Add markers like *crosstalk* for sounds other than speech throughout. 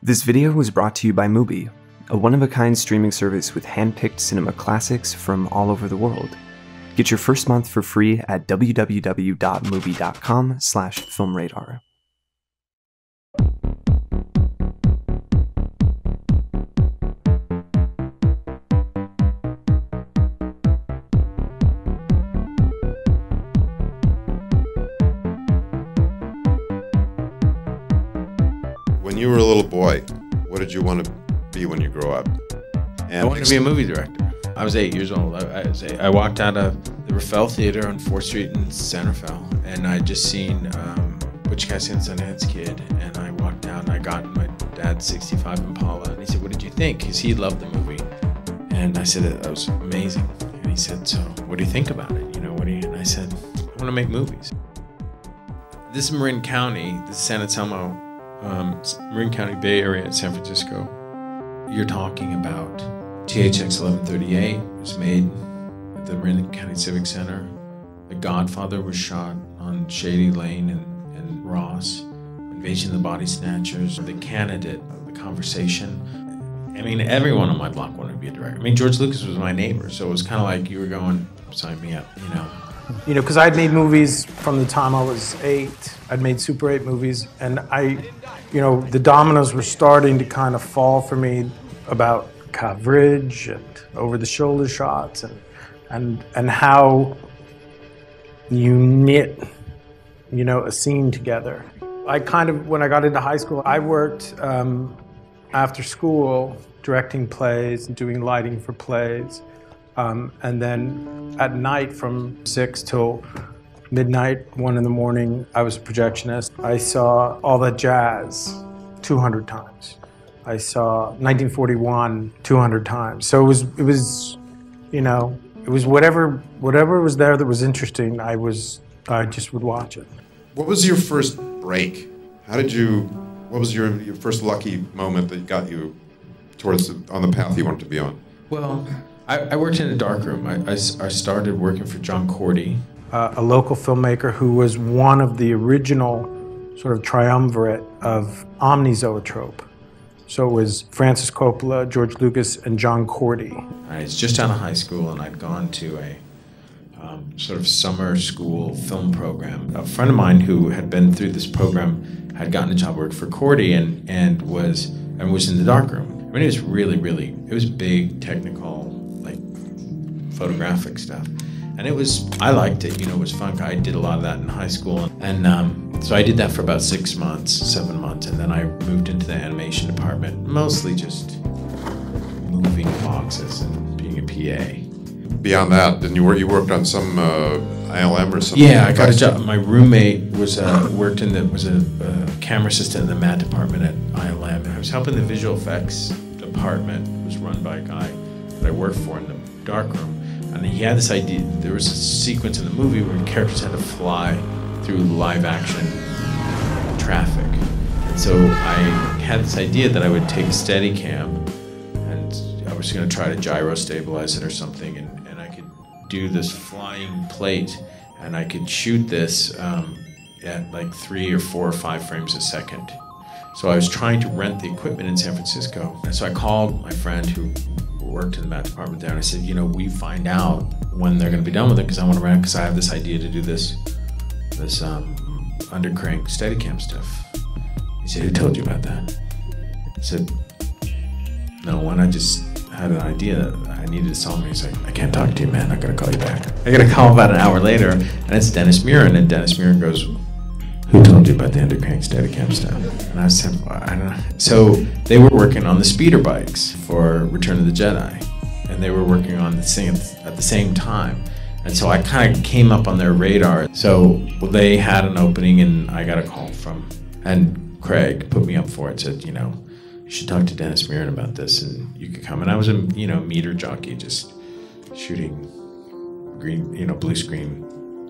This video was brought to you by Mubi, a one-of-a-kind streaming service with hand-picked cinema classics from all over the world. Get your first month for free at www.mubi.com slash filmradar. You were a little boy, what did you want to be when you grow up? And I wanted to be a movie director. I was eight years old. I, I was eight. I walked out of the Rafael Theater on 4th Street in Santa Fe, and I just seen um, Butch Cassidy and Sundance Kid, and I walked down and I got my dad's 65 Impala, and he said, what did you think? Because he loved the movie. And I said, that was amazing. And he said, so what do you think about it? You know, what do you, and I said, I want to make movies. This is Marin County, this is San Anselmo, um, Marin County Bay Area in San Francisco. You're talking about THX 1138 was made at the Marin County Civic Center. The Godfather was shot on Shady Lane and, and Ross. Invasion of the Body Snatchers. The Candidate, The Conversation. I mean, everyone on my block wanted to be a director. I mean, George Lucas was my neighbor, so it was kind of like you were going, sign me up, you know. You know, because I'd made movies from the time I was eight. I'd made Super 8 movies, and I, you know, the dominoes were starting to kind of fall for me about coverage and over the shoulder shots and, and, and how you knit, you know, a scene together. I kind of, when I got into high school, I worked um, after school directing plays and doing lighting for plays. Um, and then at night from six till midnight, one in the morning, I was a projectionist. I saw all that jazz 200 times. I saw 1941 200 times. So it was, it was, you know, it was whatever, whatever was there that was interesting. I was, I just would watch it. What was your first break? How did you? What was your, your first lucky moment that got you towards the, on the path you wanted to be on? Well, I, I worked in a darkroom. I started working for John Korty. uh, a local filmmaker who was one of the original sort of triumvirate of omnizoetrope. So it was Francis Coppola, George Lucas, and John Korty. I was just out of high school and I'd gone to a um, sort of summer school film program. A friend of mine who had been through this program had gotten a job work for Korty and, and was and was in the darkroom. I mean, it was really, really, it was big, technical, photographic stuff. And it was, I liked it, you know, it was fun. I did a lot of that in high school. And um, so I did that for about six months, seven months. And then I moved into the animation department, mostly just moving boxes and being a PA. Beyond that, didn't you work? You worked on some uh, ILM or something? Yeah, I got a job. My roommate was uh, worked in the was a, uh camera assistant in the matte department at ILM, and I was helping the visual effects department. It was run by a guy that I worked for in the darkroom, and he had this idea. There was a sequence in the movie where characters had to fly through live action traffic, and so I had this idea that I would take a Steadicam and I was going to try to gyro stabilize it or something, and, and I could do this flying plate, and I could shoot this um, at like three or four or five frames a second. So I was trying to rent the equipment in San Francisco, and so I called my friend who worked in the matte department there, and I said, you know, we find out when they're going to be done with it because I want to run because I have this idea to do this this um, under crank Steadicam stuff. He said, who told you about that? I said, no, one. I just had an idea I needed to solve he's like, I can't talk to you, man. I gotta call you back. I gotta call about an hour later, and it's Dennis Muren, and Dennis Muren goes, Who told you about the undercrank Steadicam stuff? And I said, well, I don't know. So they were working on the speeder bikes for Return of the Jedi, and they were working on the same at the same time. And so I kind of came up on their radar. So they had an opening, and I got a call from, and Craig put me up for it. Said, you know, you should talk to Dennis Muren about this, and you could come. And I was a you know meter jockey, just shooting green, you know, blue screen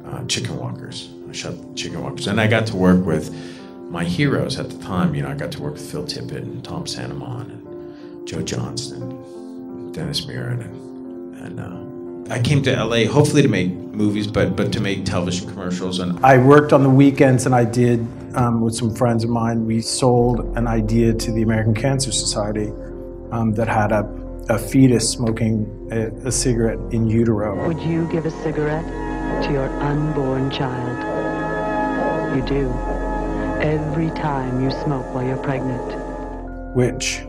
uh, chicken walkers. I shot chicken walkers, and I got to work with my heroes at the time. You know, I got to work with Phil Tippett and Tom St. Amand and Joe Johnston, Dennis Muren, and and uh, I came to LA hopefully to make movies, but but to make television commercials. And I worked on the weekends and I did um, with some friends of mine. We sold an idea to the American Cancer Society um, that had a, a fetus smoking a, a cigarette in utero. Would you give a cigarette to your unborn child? You do. Every time you smoke while you're pregnant. Which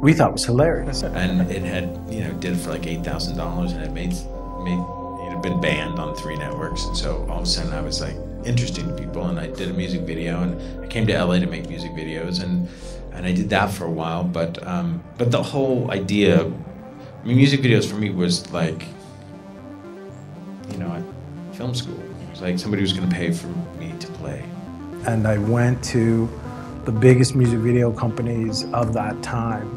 we thought was hilarious. And it had, you know, did it for like eight thousand dollars, and it made made it had been banned on three networks, and so all of a sudden I was like interesting to people, and I did a music video, and I came to LA to make music videos, and and I did that for a while, but um, but the whole idea, I mean, music videos for me was like, you know, film school. It was like somebody was going to pay for me to play. And I went to the biggest music video companies of that time.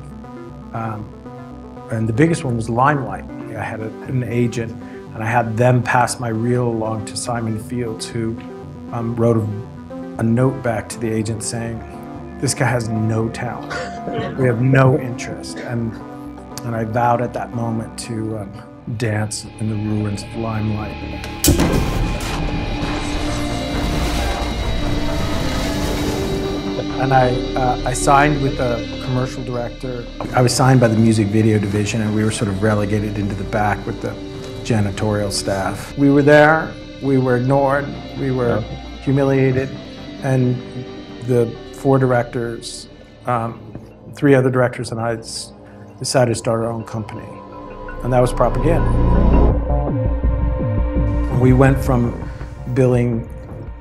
Um, and the biggest one was Limelight. I had a, an agent, and I had them pass my reel along to Simon Fields, who um, wrote a, a note back to the agent saying, "This guy has no talent. we have no interest." And and I vowed at that moment to um, dance in the ruins of Limelight. and I, uh, I signed with a commercial director. I was signed by the music video division, and we were sort of relegated into the back with the janitorial staff. We were there, we were ignored, we were humiliated, and the four directors, um, three other directors, and I decided to start our own company, and that was propaganda. We went from billing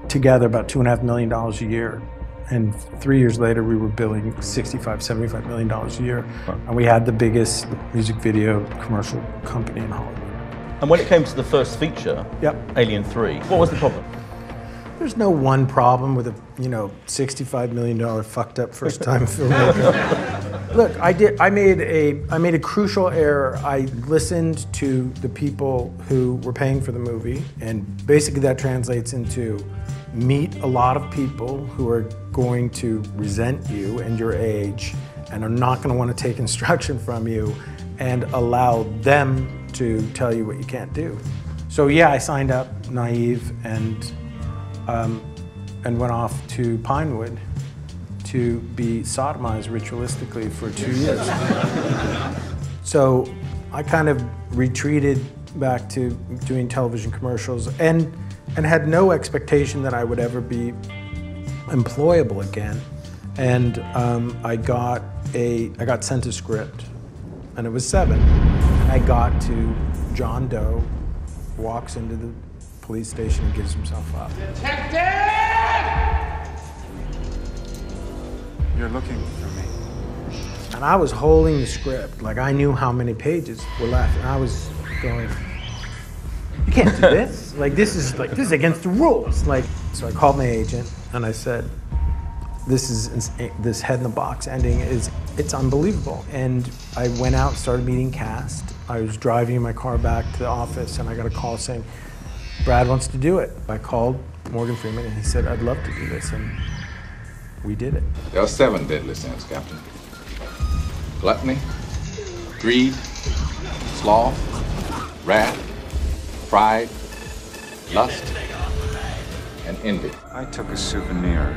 together about two and a half million dollars a year and three years later we were billing 65 75 million dollars a year and we had the biggest music video commercial company in hollywood And when it came to the first feature, Yep. Alien 3, what was the problem? there's no one problem with a you know 65 million dollar fucked up first time *laughs* filmmaker look i did i made a i made a crucial error. I listened to the people who were paying for the movie and basically that translates into meet a lot of people who are going to resent you and your age and are not going to want to take *laughs* instruction from you and allow them to tell you what you can't do. So yeah i signed up naive and um, and went off to Pinewood to be sodomized ritualistically for two years. so I kind of retreated back to doing television commercials and and had no expectation that I would ever be employable again. And um, I got a I got sent a script, and it was seven. And I got to John Doe walks into the police station and gives himself up. You're looking for me. And I was holding the script, like I knew how many pages were left, and I was going, "You can't do this. *laughs* Like this is like this is against the rules." Like, so I called my agent and I said, "This is this head in the box ending is it's unbelievable." And I went out, started meeting cast. I was driving my car back to the office, and I got a call saying, "Brad wants to do it." I called Morgan Freeman, and he said, "I'd love to do this," and we did it. There are seven deadly sins, Captain. Gluttony, greed, sloth, wrath, pride, lust, and envy. I took a souvenir.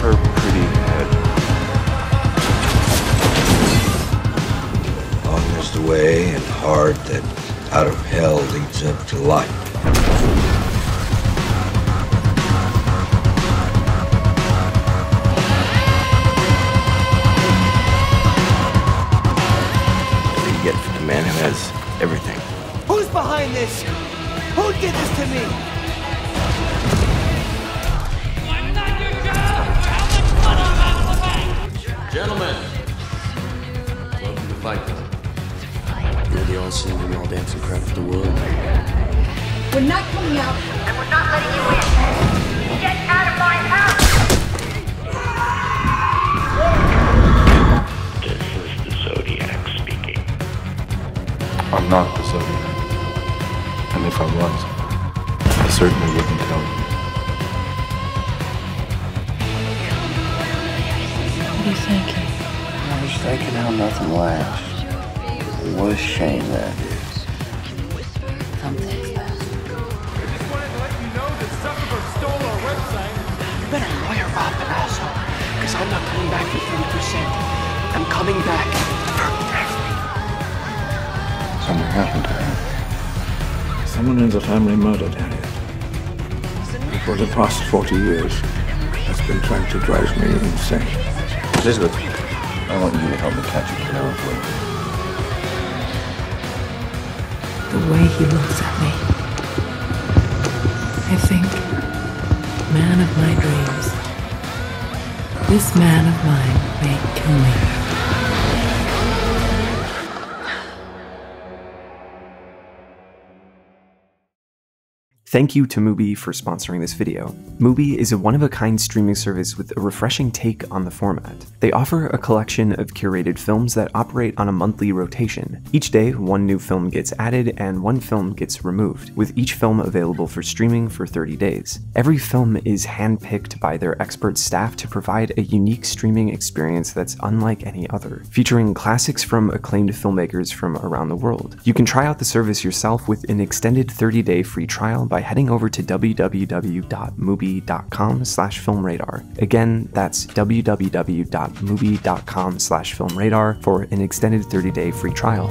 Her pretty head. Long is the way and hard that out of hell leads up to light. Behind this? Who did this to me? Gentlemen, welcome to fight. You're the all-singing, all-dancing crap of the world. We're not coming out, and we're not letting you in. Get out You better lawyer up an asshole, because I'm not coming back for 30%. I'm coming back. for Something happened to her. Someone in the family murdered Harriet. For the past 40 years, has been trying to drive me insane. Elizabeth, I want you to help me catch a killer of women. The way he looks at me. I think, man of my dreams. This man of mine may kill me. Thank you to Mubi for sponsoring this video. Mubi is a one-of-a-kind streaming service with a refreshing take on the format. They offer a collection of curated films that operate on a monthly rotation. Each day, one new film gets added and one film gets removed, with each film available for streaming for 30 days. Every film is handpicked by their expert staff to provide a unique streaming experience that's unlike any other, featuring classics from acclaimed filmmakers from around the world. You can try out the service yourself with an extended 30-day free trial by heading over to www.mubi.com slash filmradar. Again, that's www.mubi.com slash filmradar for an extended 30-day free trial.